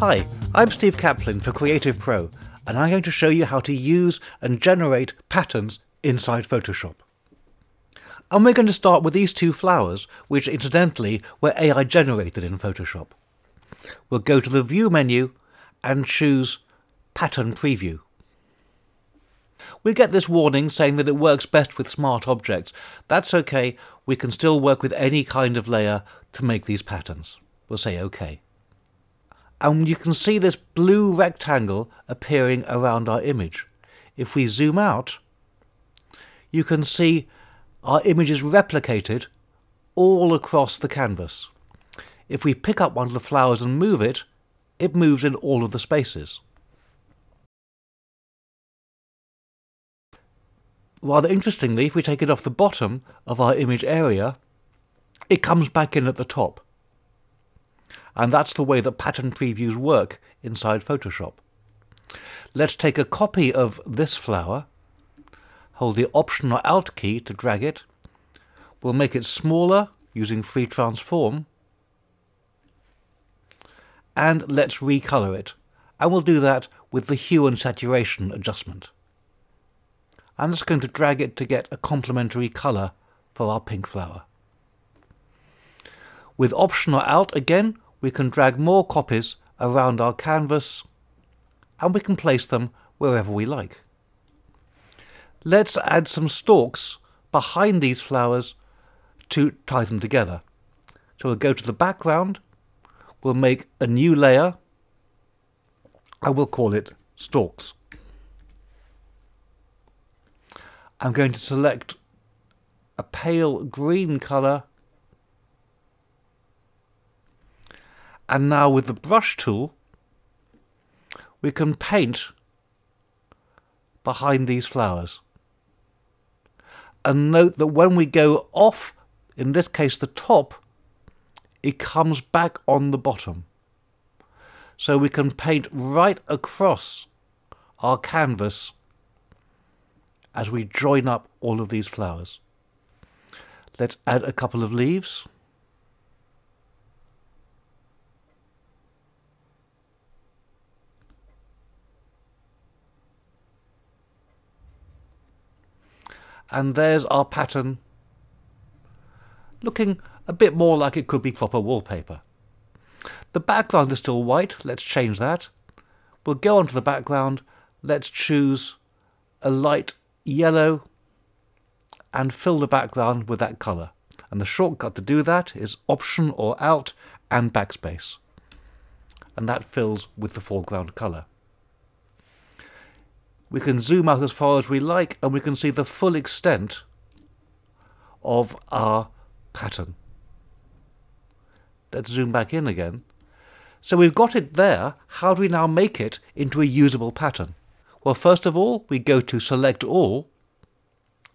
Hi, I'm Steve Caplin for CreativePro, and I'm going to show you how to use and generate patterns inside Photoshop. And we're going to start with these two flowers, which incidentally were AI generated in Photoshop. We'll go to the View menu and choose Pattern Preview. We get this warning saying that it works best with smart objects. That's okay, we can still work with any kind of layer to make these patterns. We'll say OK. And you can see this blue rectangle appearing around our image. If we zoom out, you can see our image is replicated all across the canvas. If we pick up one of the flowers and move it, it moves in all of the spaces. Rather interestingly, if we take it off the bottom of our image area, it comes back in at the top. And that's the way that pattern previews work inside Photoshop. Let's take a copy of this flower, hold the Option or Alt key to drag it. We'll make it smaller using Free Transform. And let's recolor it. And we'll do that with the hue and saturation adjustment. I'm just going to drag it to get a complementary colour for our pink flower. With Option or Alt again, we can drag more copies around our canvas and we can place them wherever we like. Let's add some stalks behind these flowers to tie them together. So we'll go to the background, we'll make a new layer and we'll call it stalks. I'm going to select a pale green colour and now with the brush tool we can paint behind these flowers. And note that when we go off, in this case the top, it comes back on the bottom. So we can paint right across our canvas as we join up all of these flowers. Let's add a couple of leaves. And there's our pattern looking a bit more like it could be proper wallpaper. The background is still white, let's change that. We'll go onto the background, let's choose a light yellow and fill the background with that colour. And the shortcut to do that is Option or Alt and Backspace. And that fills with the foreground colour. We can zoom out as far as we like and we can see the full extent of our pattern. Let's zoom back in again. So we've got it there. How do we now make it into a usable pattern? Well, first of all, we go to Select All.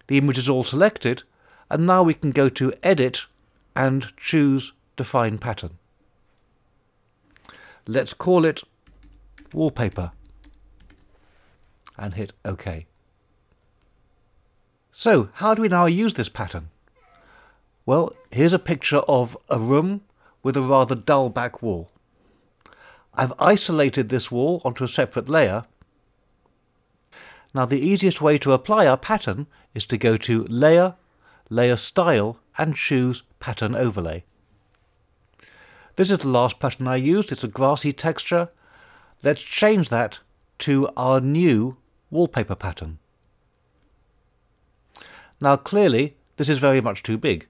The image is all selected, and now we can go to Edit and choose Define Pattern. Let's call it Wallpaper and hit OK. So, how do we now use this pattern? Well, here's a picture of a room with a rather dull back wall. I've isolated this wall onto a separate layer now the easiest way to apply our pattern is to go to Layer, Layer Style and choose Pattern Overlay. This is the last pattern I used, it's a grassy texture. Let's change that to our new wallpaper pattern. Now clearly this is very much too big.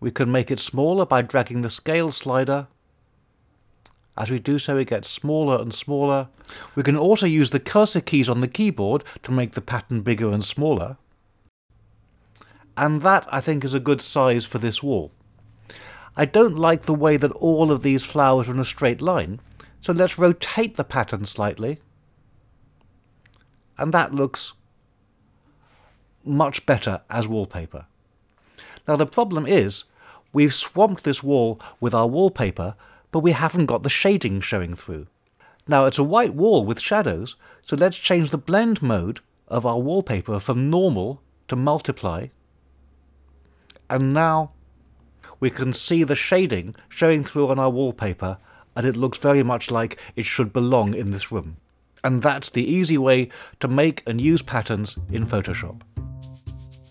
We can make it smaller by dragging the scale slider as we do so, it gets smaller and smaller. We can also use the cursor keys on the keyboard to make the pattern bigger and smaller. And that, I think, is a good size for this wall. I don't like the way that all of these flowers are in a straight line, so let's rotate the pattern slightly. And that looks much better as wallpaper. Now the problem is, we've swamped this wall with our wallpaper, but we haven't got the shading showing through. Now it's a white wall with shadows, so let's change the blend mode of our wallpaper from normal to multiply. And now we can see the shading showing through on our wallpaper and it looks very much like it should belong in this room. And that's the easy way to make and use patterns in Photoshop.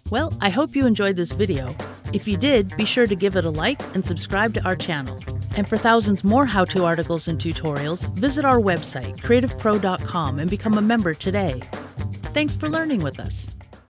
Well, I hope you enjoyed this video. If you did, be sure to give it a like and subscribe to our channel. And for thousands more how-to articles and tutorials, visit our website, creativepro.com and become a member today. Thanks for learning with us.